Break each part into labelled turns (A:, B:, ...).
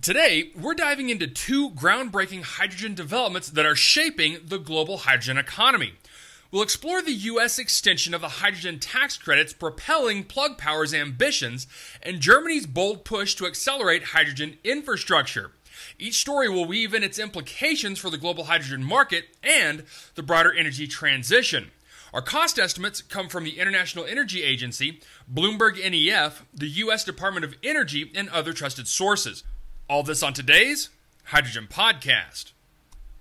A: Today, we're diving into two groundbreaking hydrogen developments that are shaping the global hydrogen economy. We'll explore the U.S. extension of the hydrogen tax credits propelling Plug Power's ambitions and Germany's bold push to accelerate hydrogen infrastructure. Each story will weave in its implications for the global hydrogen market and the broader energy transition. Our cost estimates come from the International Energy Agency, Bloomberg NEF, the U.S. Department of Energy, and other trusted sources. All this on today's Hydrogen Podcast.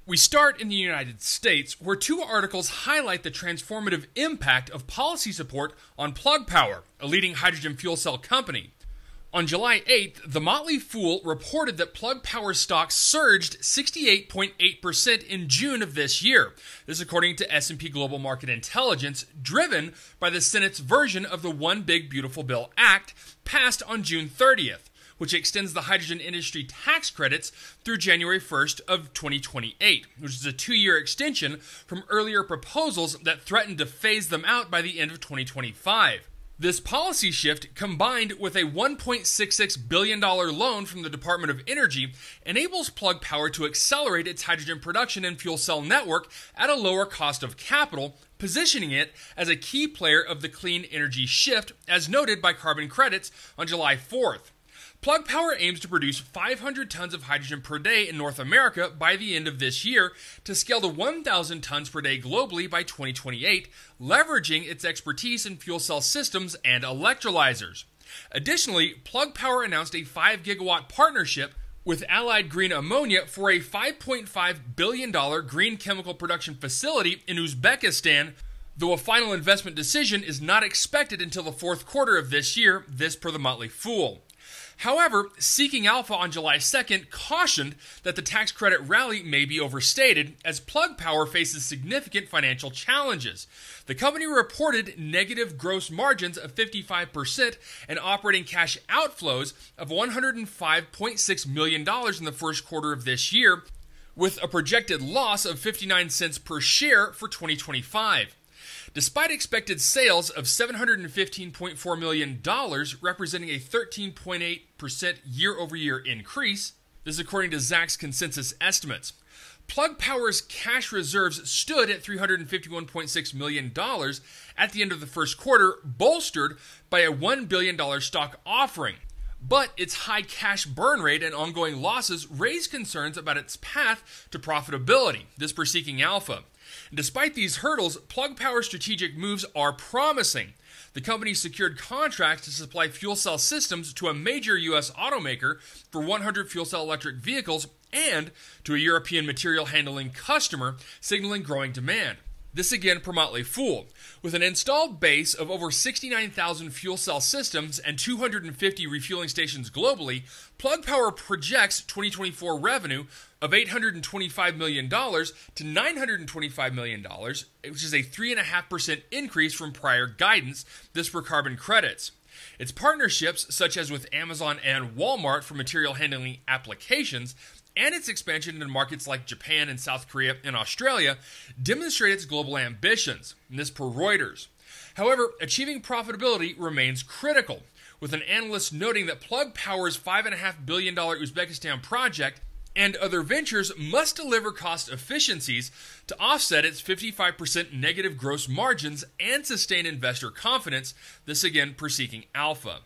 A: We start in the United States, where two articles highlight the transformative impact of policy support on Plug Power, a leading hydrogen fuel cell company. On July 8th, the Motley Fool reported that Plug Power stocks surged 68.8% in June of this year. This according to S&P Global Market Intelligence, driven by the Senate's version of the One Big Beautiful Bill Act passed on June 30th which extends the hydrogen industry tax credits through January 1st of 2028, which is a two-year extension from earlier proposals that threatened to phase them out by the end of 2025. This policy shift, combined with a $1.66 billion loan from the Department of Energy, enables Plug Power to accelerate its hydrogen production and fuel cell network at a lower cost of capital, positioning it as a key player of the clean energy shift, as noted by Carbon Credits on July 4th. Plug Power aims to produce 500 tons of hydrogen per day in North America by the end of this year to scale to 1,000 tons per day globally by 2028, leveraging its expertise in fuel cell systems and electrolyzers. Additionally, Plug Power announced a 5 gigawatt partnership with Allied Green Ammonia for a $5.5 billion green chemical production facility in Uzbekistan, though a final investment decision is not expected until the fourth quarter of this year, this per the Motley Fool. However, Seeking Alpha on July 2nd cautioned that the tax credit rally may be overstated as Plug Power faces significant financial challenges. The company reported negative gross margins of 55% and operating cash outflows of $105.6 million in the first quarter of this year, with a projected loss of 59 cents per share for 2025. Despite expected sales of $715.4 million, representing a 13.8% year over year increase, this is according to Zacks consensus estimates. Plug Power's cash reserves stood at $351.6 million at the end of the first quarter, bolstered by a $1 billion stock offering. But its high cash burn rate and ongoing losses raise concerns about its path to profitability, this per Seeking Alpha. Despite these hurdles, Plug Power strategic moves are promising. The company secured contracts to supply fuel cell systems to a major U.S. automaker for 100 fuel cell electric vehicles and to a European material handling customer, signaling growing demand. This again per Motley. With an installed base of over 69,000 fuel cell systems and 250 refueling stations globally, Plug Power projects 2024 revenue of $825 million to $925 million, which is a 3.5% increase from prior guidance, this for carbon credits. Its partnerships, such as with Amazon and Walmart for material handling applications, and its expansion into markets like Japan and South Korea and Australia demonstrate its global ambitions, and this per Reuters. However, achieving profitability remains critical, with an analyst noting that Plug Power's $5.5 billion Uzbekistan project and other ventures must deliver cost efficiencies to offset its 55% negative gross margins and sustain investor confidence, this again per Seeking Alpha.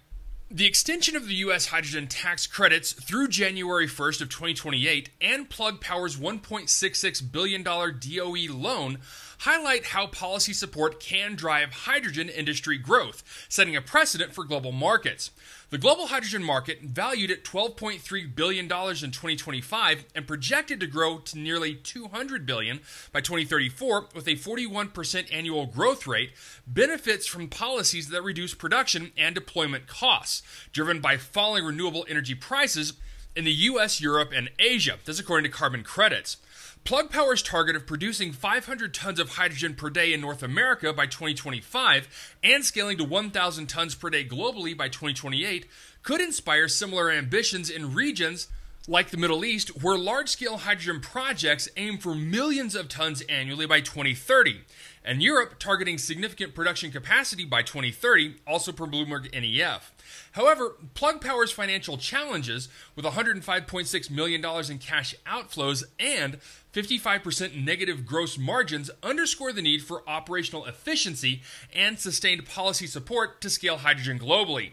A: The extension of the U.S. hydrogen tax credits through January 1st of 2028 and Plug Power's $1.66 billion DOE loan highlight how policy support can drive hydrogen industry growth, setting a precedent for global markets. The global hydrogen market, valued at $12.3 billion in 2025 and projected to grow to nearly 200 billion by 2034 with a 41% annual growth rate, benefits from policies that reduce production and deployment costs, driven by falling renewable energy prices in the US, Europe, and Asia. This according to carbon credits. Plug Power's target of producing 500 tons of hydrogen per day in North America by 2025 and scaling to 1,000 tons per day globally by 2028 could inspire similar ambitions in regions like the Middle East, where large scale hydrogen projects aim for millions of tons annually by 2030, and Europe targeting significant production capacity by 2030, also per Bloomberg NEF. However, Plug Power's financial challenges, with $105.6 million in cash outflows and 55% negative gross margins, underscore the need for operational efficiency and sustained policy support to scale hydrogen globally.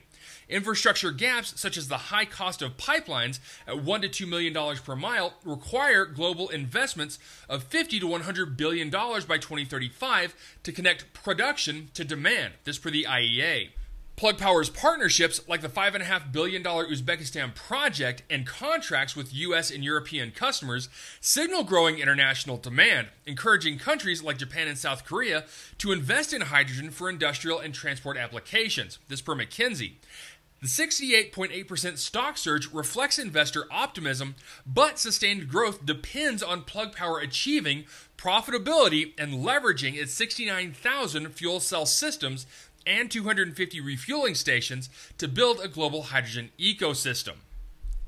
A: Infrastructure gaps, such as the high cost of pipelines at 1 to 2 million dollars per mile, require global investments of 50 to 100 billion dollars by 2035 to connect production to demand. This per the IEA. Plug Power's partnerships, like the $5.5 billion Uzbekistan project and contracts with US and European customers, signal growing international demand, encouraging countries like Japan and South Korea to invest in hydrogen for industrial and transport applications. This per McKinsey. The 68.8% stock surge reflects investor optimism, but sustained growth depends on Plug Power achieving profitability and leveraging its 69,000 fuel cell systems and 250 refueling stations to build a global hydrogen ecosystem.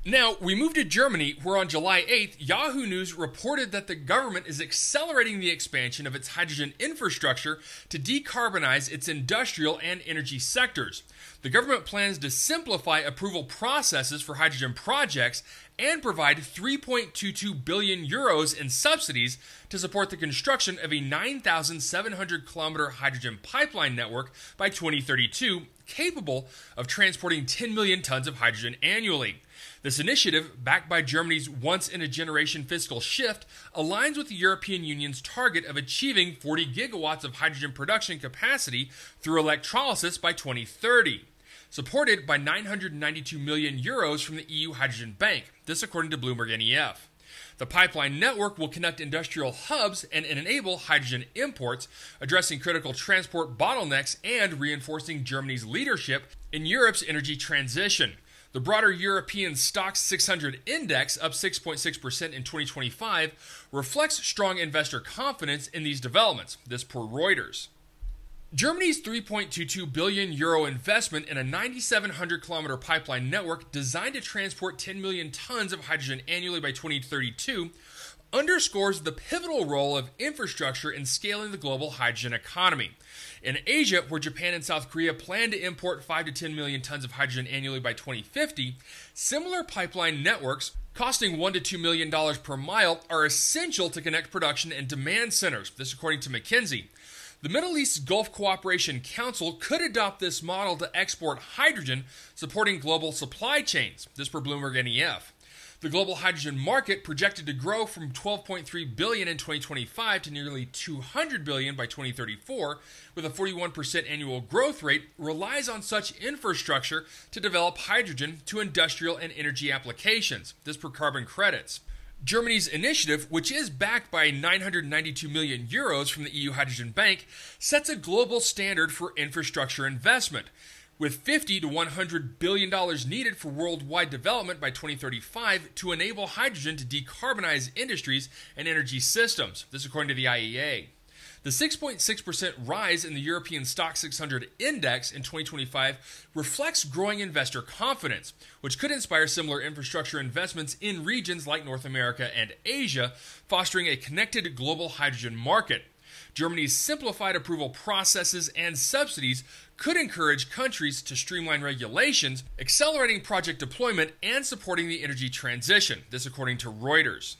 A: Now, we move to Germany, where on July 8th, Yahoo News reported that the government is accelerating the expansion of its hydrogen infrastructure to decarbonize its industrial and energy sectors. The government plans to simplify approval processes for hydrogen projects and provide 3.22 billion euros in subsidies to support the construction of a 9,700 kilometer hydrogen pipeline network by 2032, capable of transporting 10 million tons of hydrogen annually. This initiative, backed by Germany's once in a generation fiscal shift, aligns with the European Union's target of achieving 40 gigawatts of hydrogen production capacity through electrolysis by 2030 supported by 992 million euros from the EU Hydrogen Bank. This according to Bloomberg NEF. The pipeline network will connect industrial hubs and enable hydrogen imports, addressing critical transport bottlenecks and reinforcing Germany's leadership in Europe's energy transition. The broader European STOXX 600 index, up 6.6% in 2025, reflects strong investor confidence in these developments, this per Reuters. Germany's 3.22 billion euro investment in a 9,700 kilometer pipeline network designed to transport 10 million tons of hydrogen annually by 2032 underscores the pivotal role of infrastructure in scaling the global hydrogen economy. In Asia, where Japan and South Korea plan to import 5 to 10 million tons of hydrogen annually by 2050, similar pipeline networks costing 1 to 2 million dollars per mile are essential to connect production and demand centers. This according to McKinsey. The Middle East Gulf Cooperation Council could adopt this model to export hydrogen, supporting global supply chains. This per Bloomberg NEF. The global hydrogen market projected to grow from 12.3 billion in 2025 to nearly 200 billion by 2034 with a 41% annual growth rate relies on such infrastructure to develop hydrogen to industrial and energy applications. This per carbon credits. Germany's initiative, which is backed by 992 million euros from the EU Hydrogen Bank, sets a global standard for infrastructure investment with 50 to 100 billion dollars needed for worldwide development by 2035 to enable hydrogen to decarbonize industries and energy systems. This according to the IEA. The 6.6% rise in the European STOXX 600 index in 2025 reflects growing investor confidence, which could inspire similar infrastructure investments in regions like North America and Asia, fostering a connected global hydrogen market. Germany's simplified approval processes and subsidies could encourage countries to streamline regulations, accelerating project deployment and supporting the energy transition. This, according to Reuters.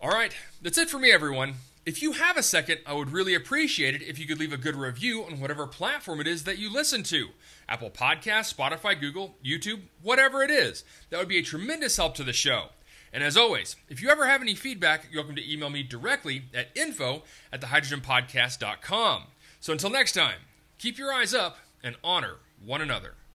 A: All right, that's it for me, everyone. If you have a second, I would really appreciate it if you could leave a good review on whatever platform it is that you listen to Apple Podcasts, Spotify, Google, YouTube, whatever it is. That would be a tremendous help to the show. And as always, if you ever have any feedback, you're welcome to email me directly at info at thehydrogenpodcast.com. So until next time, keep your eyes up and honor one another.